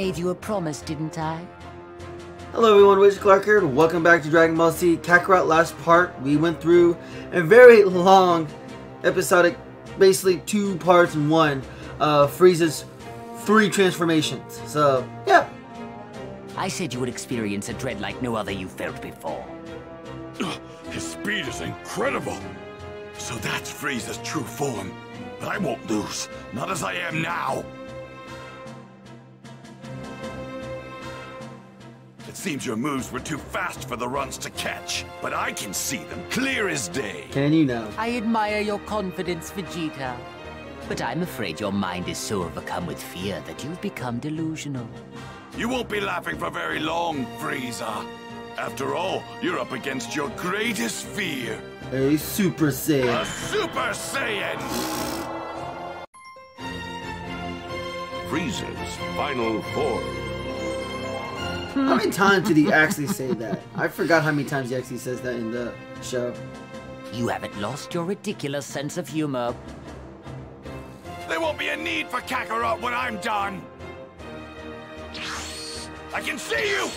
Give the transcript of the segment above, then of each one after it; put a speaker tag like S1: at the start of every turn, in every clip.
S1: made you a promise, didn't I?
S2: Hello everyone, Wasian Clark here, and welcome back to Dragon Ball Z Kakarot last part. We went through a very long episodic, basically two parts in one, uh, Frieza's three transformations. So, yeah.
S1: I said you would experience a dread like no other you felt before.
S3: His speed is incredible. So that's Frieza's true form. But I won't lose, not as I am now. Seems your moves were too fast for the runs to catch, but I can see them clear as day.
S2: Can you know?
S1: I admire your confidence, Vegeta. But I'm afraid your mind is so overcome with fear that you've become delusional.
S3: You won't be laughing for very long, Frieza. After all, you're up against your greatest fear.
S2: A Super Saiyan.
S3: A Super Saiyan!
S4: Frieza's final form.
S2: How many times did he actually say that? I forgot how many times he actually says that in the show.
S1: You haven't lost your ridiculous sense of humor.
S3: There won't be a need for Kakarot when I'm done! I can see you!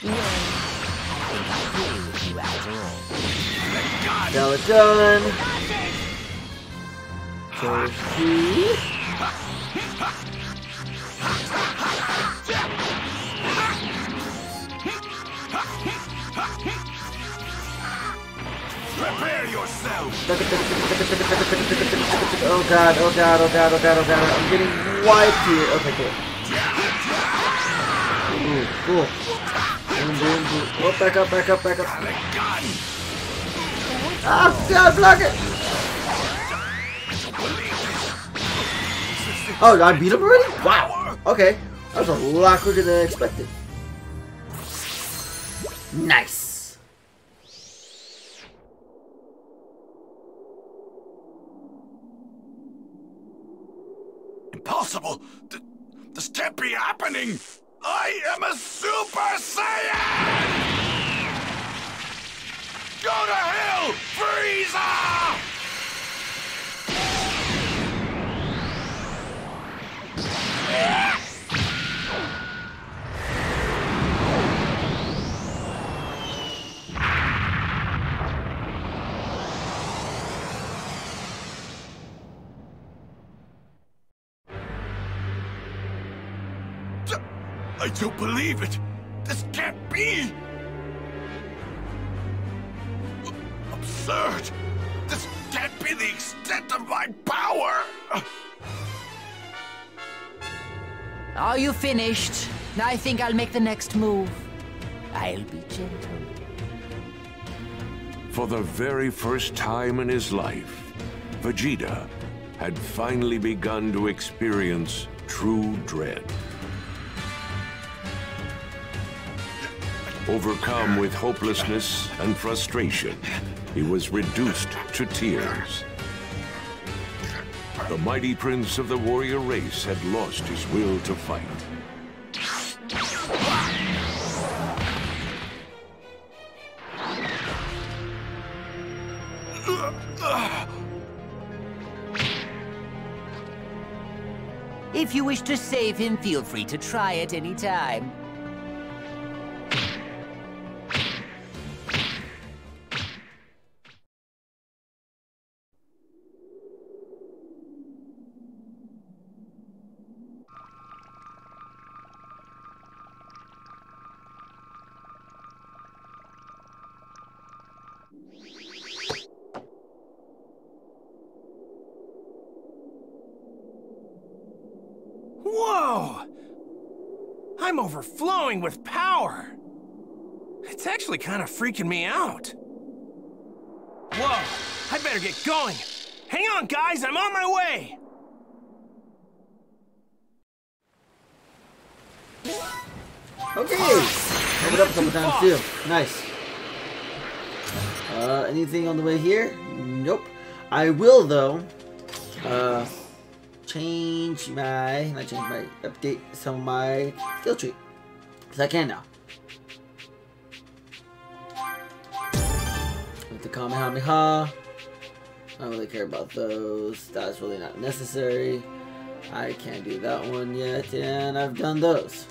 S1: I think I agree with you after all.
S2: Now it's done. Turkey.
S3: Prepare yourself!
S2: Oh god, oh god, oh god, oh god, oh god. I'm getting wiped here. Okay, cool. Ooh, cool. Boom, boom, boom. Oh, back up, back up, back up. Ah, god, block it! Oh, I beat him already? Wow. Okay. That was a lot quicker than I expected. Nice.
S3: Impossible! Th- this can't be happening! I am a Super Saiyan! Go to hell, Frieza! I don't believe it! This can't be! Absurd! This can't be the extent of my power!
S1: Are you finished? I think I'll make the next move. I'll be gentle.
S4: For the very first time in his life, Vegeta had finally begun to experience true dread. Overcome with hopelessness and frustration, he was reduced to tears. The mighty prince of the warrior race had lost his will to fight.
S1: If you wish to save him, feel free to try at any time.
S5: I'm overflowing with power. It's actually kind of freaking me out. Whoa! I better get going. Hang on, guys, I'm on my way.
S2: Okay. It up a couple times too. Nice. Uh, anything on the way here? Nope. I will though. Uh, change my, not change my, update some of my skill tree. Cause I can now. With the Kamehameha. I don't really care about those. That's really not necessary. I can't do that one yet, and I've done those.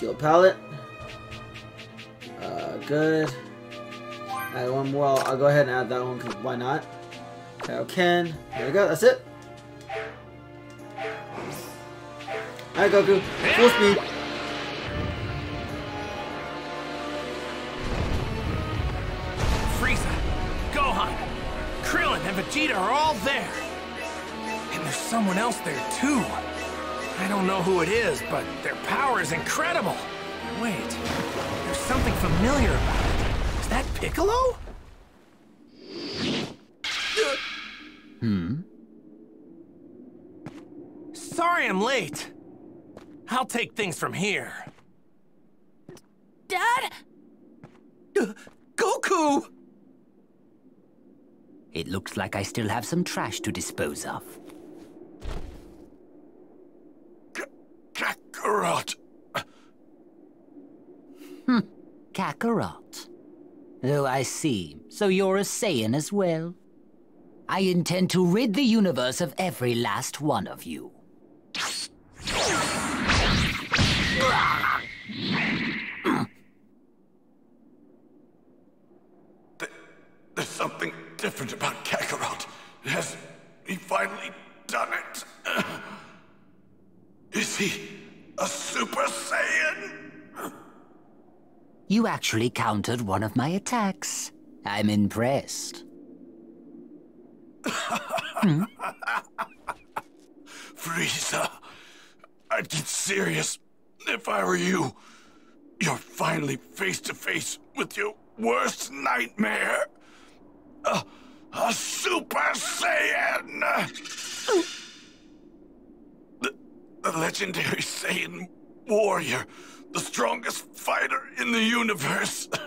S2: skill palette. Uh, good. Add one more. I'll, I'll, go ahead and add that one because why not? Kaioken. There we go. That's it. Alright, Goku. Full speed.
S5: Frieza, Gohan, Krillin, and Vegeta are all there. And there's someone else there, too. I don't know who it is, but their power is incredible. Wait, there's something familiar about it. Is that Piccolo?
S1: Hmm?
S5: Sorry I'm late. I'll take things from here.
S1: Dad?
S5: Uh, Goku!
S1: It looks like I still have some trash to dispose of.
S3: Kakarot.
S1: Hmm, Kakarot. Oh, I see. So you're a Saiyan as well? I intend to rid the universe of every last one of you.
S3: There's something different about Kakarot. Has he finally done it? Is he a Super Saiyan?
S1: You actually countered one of my attacks. I'm impressed.
S3: Hmm? Frieza, I'd get serious if I were you. You're finally face to face with your worst nightmare. A, a Super Saiyan! The, the legendary Saiyan warrior, the strongest fighter in the universe.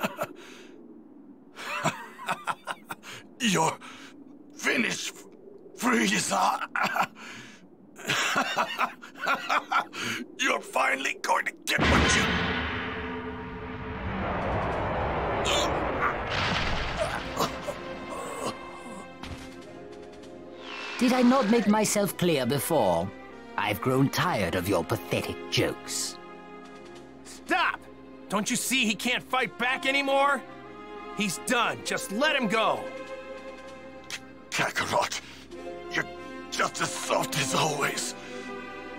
S3: You're finished, Frieza. You're finally going to get what you...
S1: Did I not make myself clear before? I've grown tired of your pathetic jokes.
S5: Stop! Don't you see he can't fight back anymore? He's done. Just let him go.
S3: Kakarot, you're just as soft as always.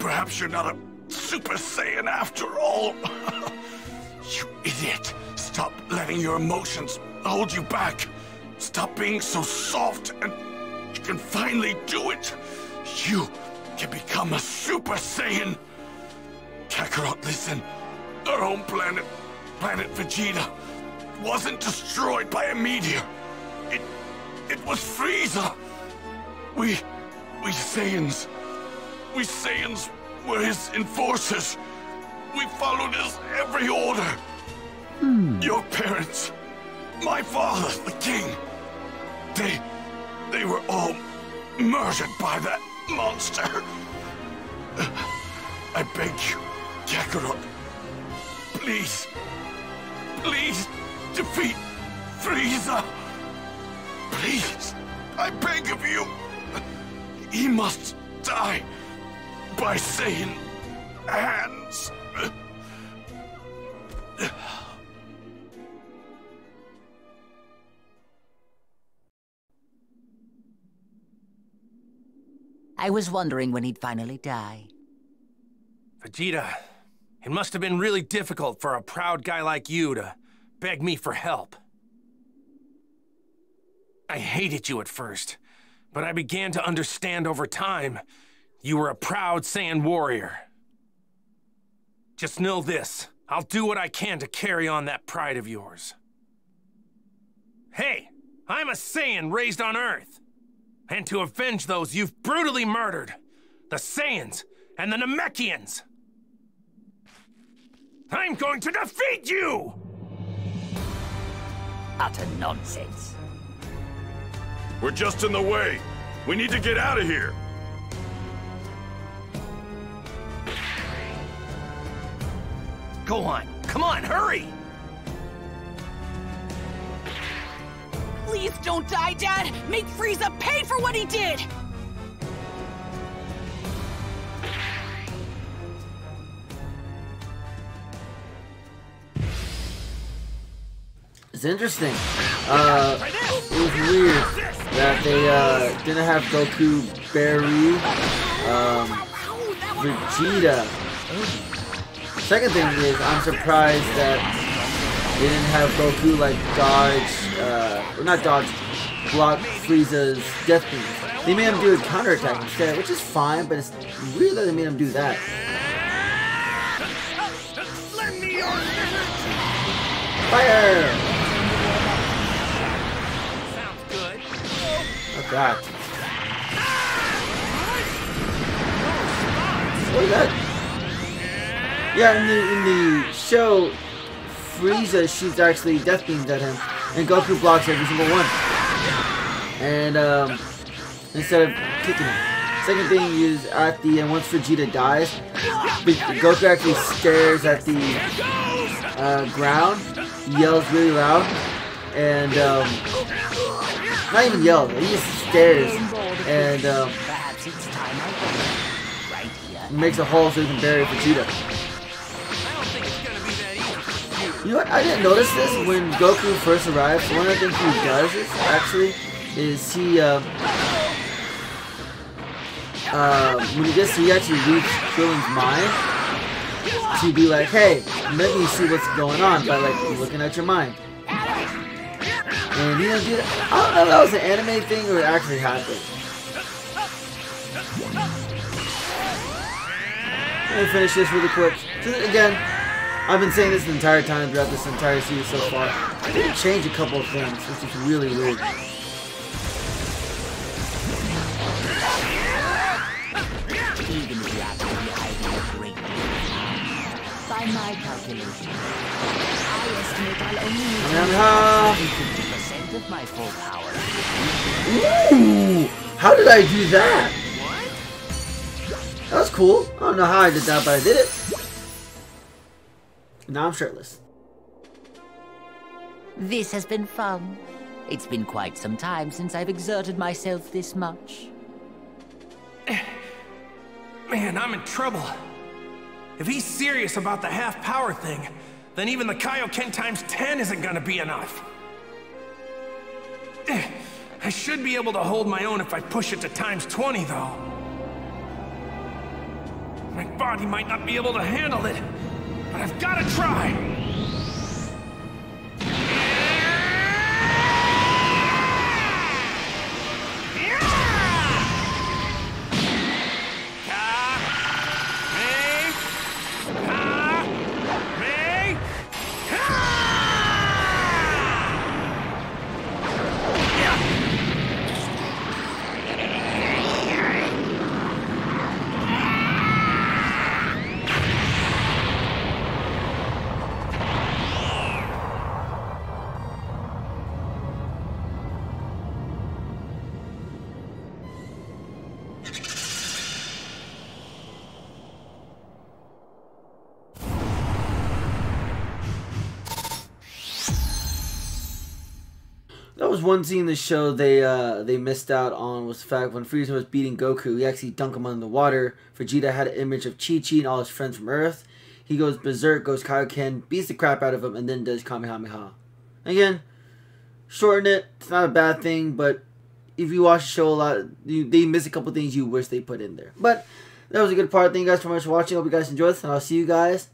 S3: Perhaps you're not a Super Saiyan after all. you idiot. Stop letting your emotions hold you back. Stop being so soft and you can finally do it. You can become a Super Saiyan. Kakarot, listen. Our home planet, planet Vegeta, wasn't destroyed by a meteor. It, was Frieza. We, we Saiyans, we Saiyans were his enforcers. We followed his every order.
S1: Hmm.
S3: Your parents, my father, the king, they, they were all murdered by that monster. I beg you, Kakarot, please, please defeat Frieza. Please, I beg of you. He must die by Saiyan hands.
S1: I was wondering when he'd finally die.
S5: Vegeta, it must have been really difficult for a proud guy like you to beg me for help. I hated you at first, but I began to understand over time you were a proud Saiyan warrior. Just know this, I'll do what I can to carry on that pride of yours. Hey, I'm a Saiyan raised on Earth, and to avenge those you've brutally murdered, the Saiyans and the Namekians. I'm going to defeat you!
S1: Utter nonsense.
S3: We're just in the way. We need to get out of here.
S5: Go on, come on, hurry!
S6: Please don't die, Dad! Make Frieza pay for what he did!
S2: It's interesting. Uh, it was weird that they uh, didn't have Goku bury um, Vegeta. Second thing is, I'm surprised that they didn't have Goku like dodge, uh, or not dodge, block Frieza's death beam. They made him do a counterattack instead, which is fine, but it's weird that they made him do that. Fire! What is that? Yeah, in the in the show, Frieza shoots actually death beams at him, and Goku blocks every single one. And um, instead of kicking him. Second thing is at the end, once Vegeta dies, Goku actually stares at the uh, ground, yells really loud, and um, not even yells, he just stares, and um, makes a hole so he can bury Vegeta.
S5: You.
S2: Know what? I didn't notice this when Goku first arrives. One of the things he does is actually is he um, uh, when he gets he actually reads Krillin's mind to be like, hey, let me see what's going on by like looking at your mind. And he doesn't do that. I don't know if that was an anime thing or it actually happened. Let me finish this really quick. So, again, I've been saying this the entire time throughout this entire series so far. I did change a couple of things, which is really weird.
S1: Even if you have to be hiding a great deal. By my calculation, I estimate I'll only need
S2: Kamehameha!
S1: 50% of my full power.
S2: Ooh! How did I do that? That was cool. I don't know how I did that, but I did it. Now I'm shirtless.
S1: This has been fun. It's been quite some time since I've exerted myself this much.
S5: Man, I'm in trouble. If he's serious about the half power thing, then even the Kaioken times 10 isn't gonna be enough. I should be able to hold my own if I push it to times 20, though. My body might not be able to handle it, but I've gotta try.
S2: Was one scene in the show they uh, they missed out on was the fact when Frieza was beating Goku, he actually dunked him under the water. Vegeta had an image of Chi Chi and all his friends from Earth. He goes berserk, goes Kaioken, beats the crap out of him, and then does Kamehameha. Again, shorten it. It's not a bad thing, but if you watch the show a lot, you, they miss a couple things you wish they put in there. But that was a good part. Thank you guys so much for watching. Hope you guys enjoyed this, and I'll see you guys